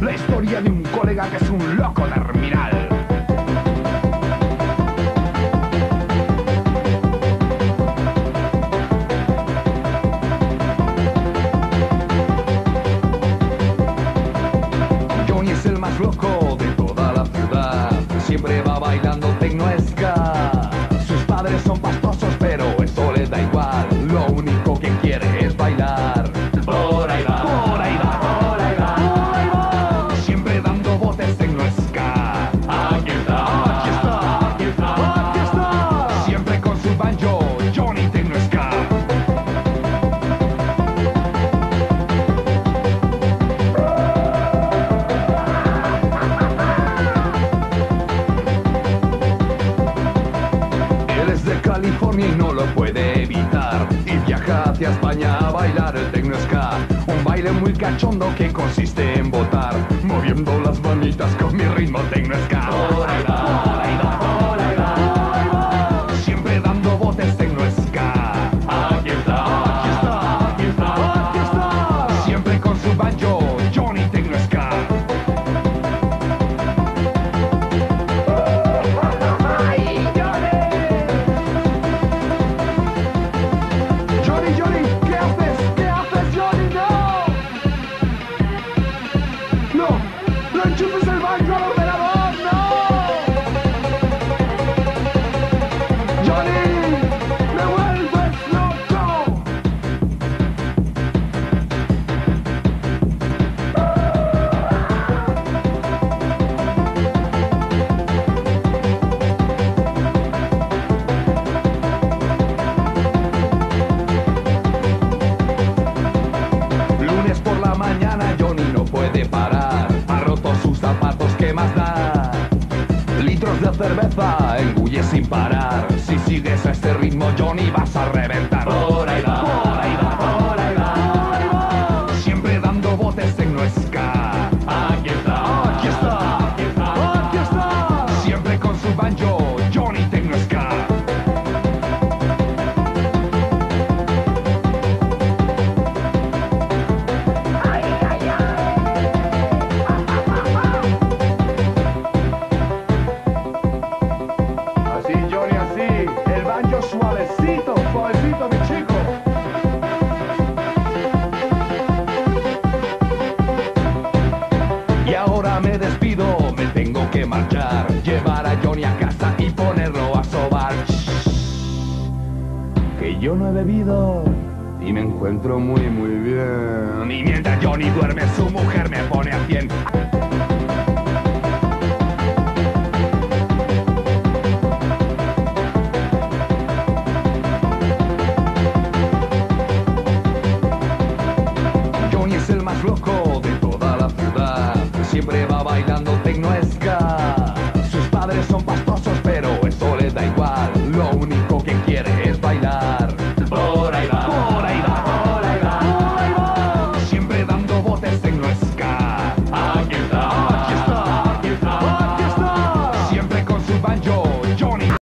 la historia de un colega que es un loco terminal. Johnny es el más loco de toda la ciudad. Siempre va bailando tecno hacia España a bailar el techno ska. Un baile muy cachondo que consiste en botar, moviendo las manitas con mi ritmo techno ska. Johnny, Litros de cerveza engulle sin parar. Si sigues a este ritmo, Johnny, vas a reventar. Por ahí va, Suavecito, suavecito, mi chico. Y ahora me despido, me tengo que marchar. Llevar a Johnny a casa y ponerlo a sobar. Que yo no he bebido y me encuentro muy, muy bien. Y mientras Johnny duerme, su mujer es el más loco de toda la ciudad. Siempre va bailando tecno